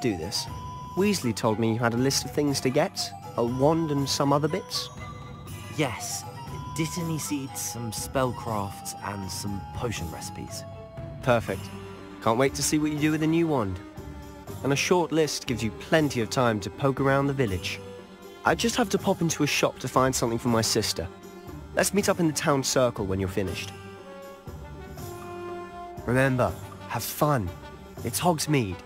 to do this? Weasley told me you had a list of things to get, a wand and some other bits. Yes. Dittany seeds, some spellcrafts, and some potion recipes. Perfect. Can't wait to see what you do with the new wand. And a short list gives you plenty of time to poke around the village. I just have to pop into a shop to find something for my sister. Let's meet up in the town circle when you're finished. Remember, have fun. It's Hogsmeade.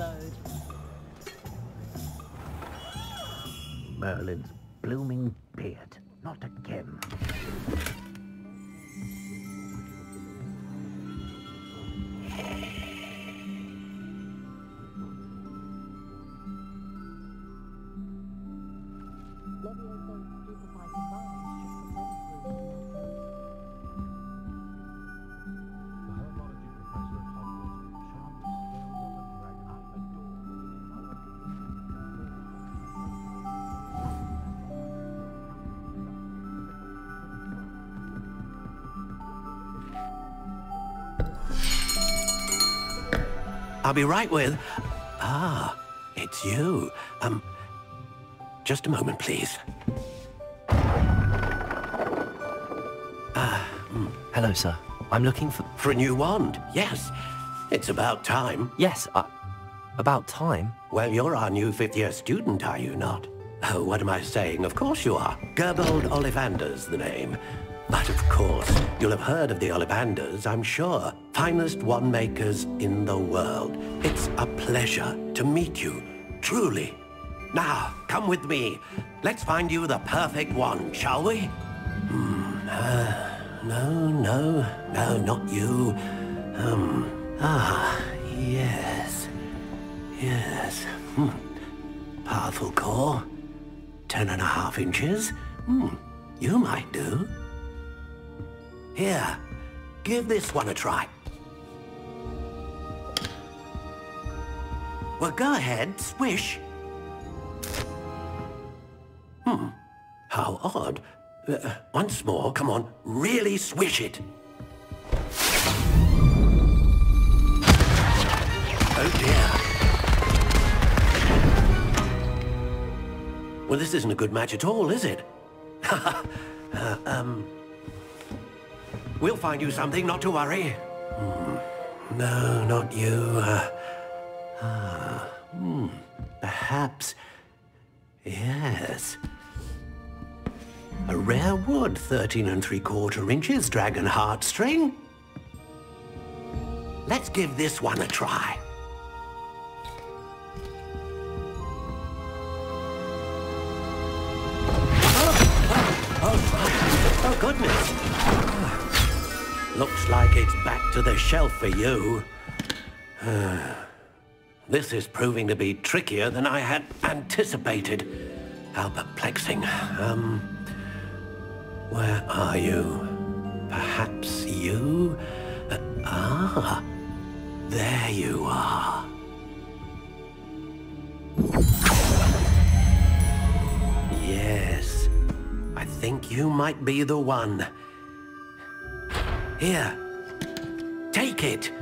Abode. Merlin's blooming beard. Not again. I'll be right with... Ah, it's you. Um, just a moment, please. Hello, sir. I'm looking for... For a new wand, yes. It's about time. Yes, I... About time? Well, you're our new fifth-year student, are you not? Oh, what am I saying? Of course you are. Gerbold Ollivander's the name. But of course, you'll have heard of the Ollivanders, I'm sure. Finest wand makers in the world. It's a pleasure to meet you, truly. Now, come with me. Let's find you the perfect wand, shall we? Hmm, uh, no, no, no, not you. Um, ah, yes. Yes. Hmm. Powerful core. Ten and a half inches. Hmm. You might do. Here. Give this one a try. Well, go ahead. Swish. Hmm. How odd. Uh, once more, come on. Really swish it. Oh dear. Well, this isn't a good match at all, is it? uh, um... We'll find you something, not to worry. Hmm. No, not you. Uh, ah, hmm. Perhaps... Yes. A rare wood, 13 and three quarter inches, dragon heartstring. Let's give this one a try. Oh, oh goodness. Looks like it's back to the shelf for you. This is proving to be trickier than I had anticipated. How perplexing. Um, where are you? Perhaps you? Uh, ah, there you are. Yes, I think you might be the one. Here, take it.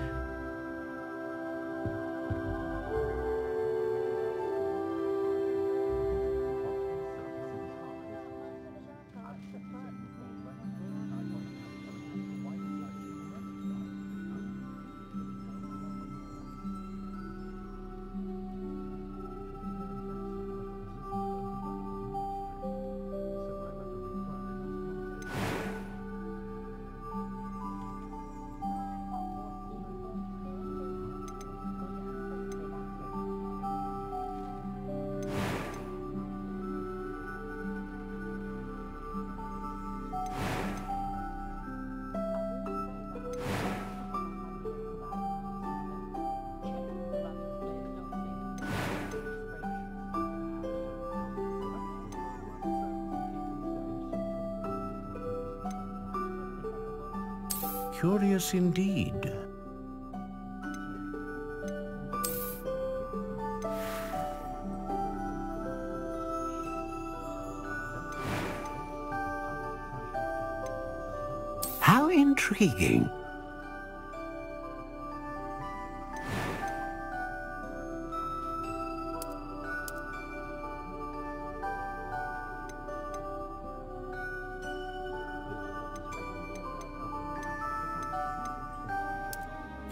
Curious indeed. How intriguing.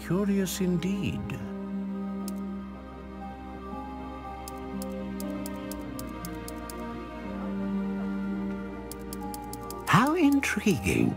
Curious indeed. How intriguing.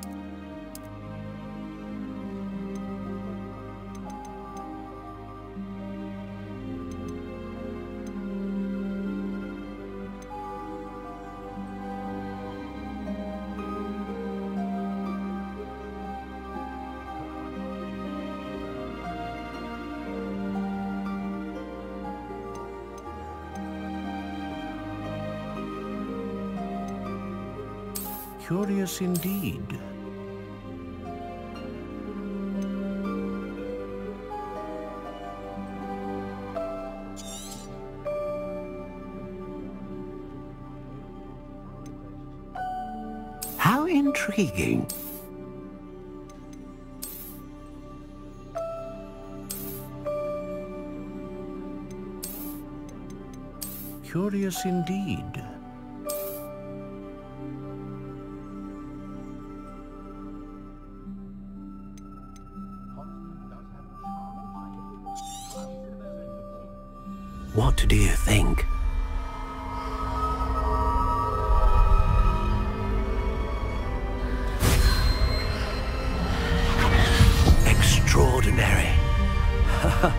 Curious indeed. How intriguing. Curious indeed. What do you think? Extraordinary.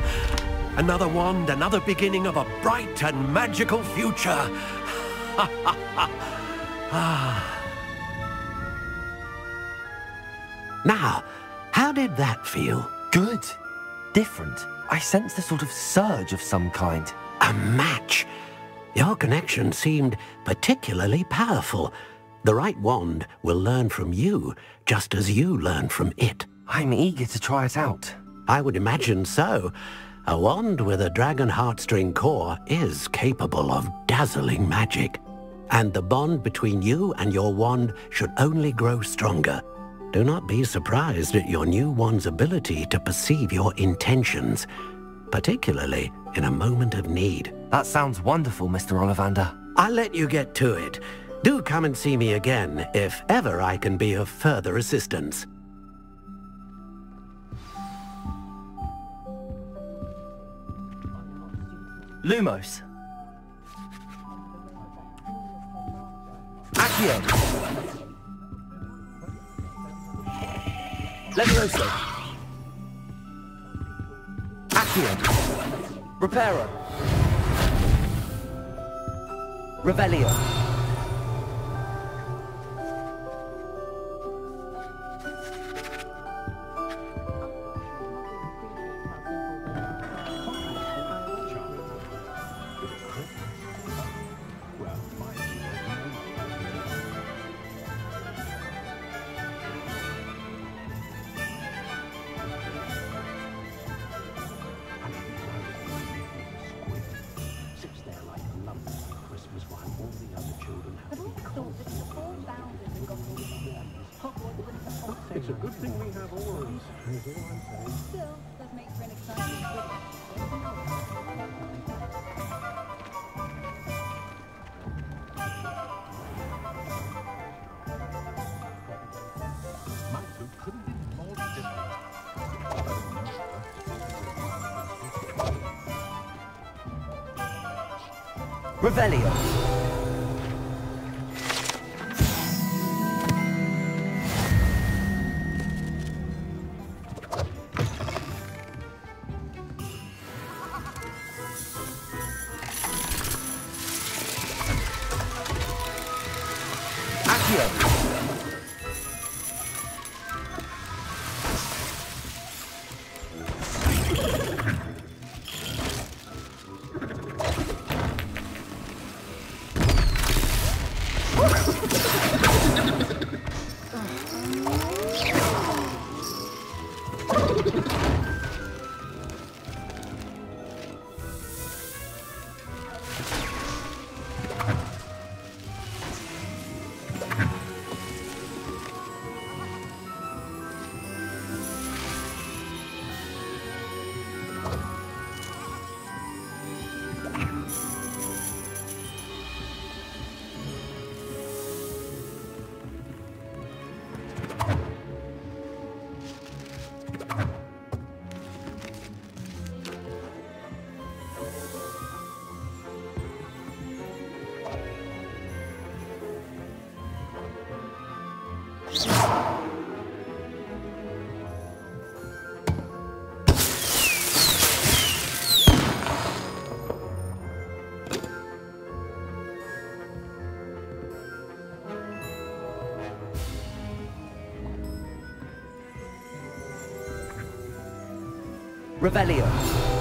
another wand, another beginning of a bright and magical future. Ah. now, how did that feel? Good. Different. I sensed a sort of surge of some kind. A match. Your connection seemed particularly powerful. The right wand will learn from you, just as you learn from it. I'm eager to try it out. I would imagine so. A wand with a dragon heartstring core is capable of dazzling magic. And the bond between you and your wand should only grow stronger. Do not be surprised at your new wand's ability to perceive your intentions, particularly in a moment of need. That sounds wonderful, Mr. Ollivander. I'll let you get to it. Do come and see me again if ever I can be of further assistance. Lumos. Accio. Levioso. Accio. Reparo. Revelio. It's a good thing we have oars, is all I'm saying. Still, does make for an exciting trip. Malcolm couldn't be more different. Revelio. Revelio.